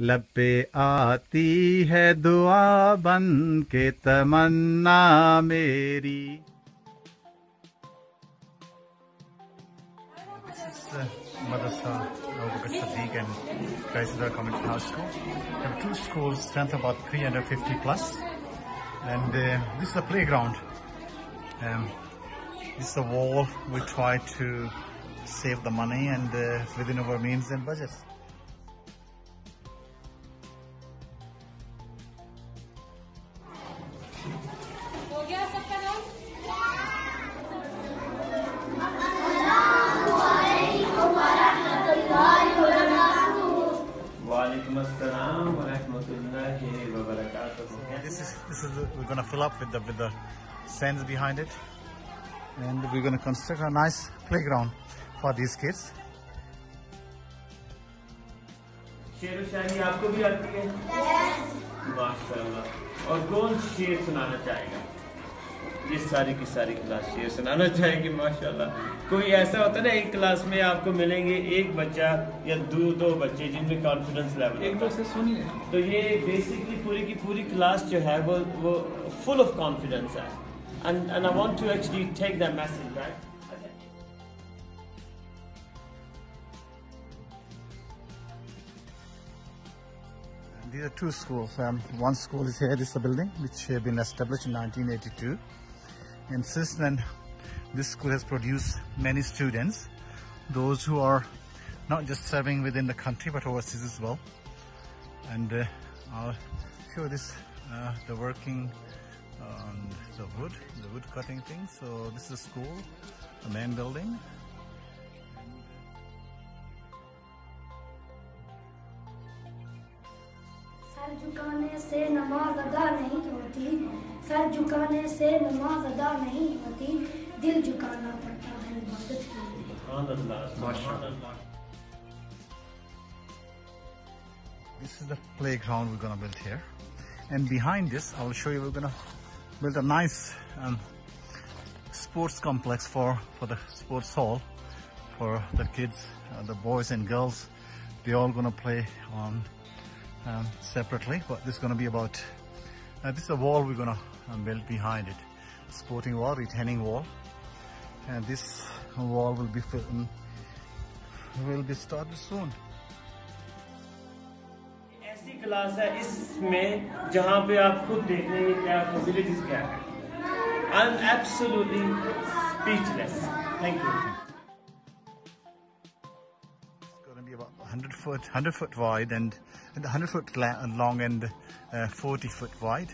लब पे आती है दुआ बन के तमन्ना मेरी This is uh, Madrasa Abu Bakr Siddiq and Kaisara Community House School. We have two schools, strength about 350 plus. And uh, this is the playground. Um, this is the wall. We try to save the money and uh, within our means and budget. This is this is we're gonna fill up with the with the sands behind it, and we're gonna construct a nice playground for these kids. शेर व शायरी आपको भी आती है माशाल्लाह और कौन शेर सुनाना चाहेगा ये सारी की सारी क्लास शेयर सुनाना चाहेंगे माशाल्लाह। कोई ऐसा होता है ना एक क्लास में आपको मिलेंगे एक बच्चा या दो दो बच्चे जिनमें कॉन्फिडेंस लेवल एक दो से सुनिए। तो ये बेसिकली पूरी की पूरी क्लास जो है वो वो फुल ऑफ़ कॉन्फिडेंस है। And and I want to actually take that message back These are two schools. Um, one school is here. This is the building which had been established in 1982, and since then, this school has produced many students, those who are not just serving within the country but overseas as well. And uh, I'll show this uh, the working on the wood, the wood cutting thing. So this is a school, the main building. सर झुकाने से नमाज अदा नहीं होती sir झुकाने से नमाज अदा नहीं होती दिल झुकाना पड़ता है इबादत के लिए सुभान अल्लाह सुभान अल्लाह This is the playground we're gonna build here. And behind this, I'll show you, we're gonna build a nice um, sports complex for, for the sports hall for the kids, uh, the boys and girls. They're all gonna play on um, separately, but this is gonna be about, uh, this is a wall we're gonna um, build behind it. Sporting wall, retaining wall. And this wall will be, fit- will be started soon. ऐसी class है इसमें जहां पे आप खुद देख लेंगे क्या फैसिलिटीज क्या है I am absolutely speechless thank you 100 foot, 100 foot wide and, and 100 foot long and uh, 40 foot wide.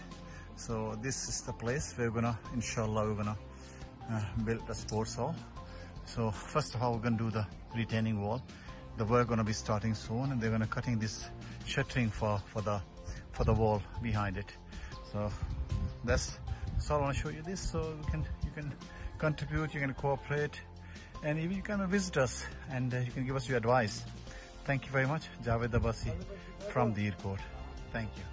So this is the place we're gonna, inshallah, we're gonna uh, build the sports hall. So first of all, we're gonna do the retaining wall. The work gonna be starting soon, and they're gonna cutting this shuttering for for the for the wall behind it. So that's that's all I want to show you this. So you can you can contribute, you can cooperate, and even you can visit us and uh, you can give us your advice. Thank you very much, Javed Abasi from the airport. Thank you.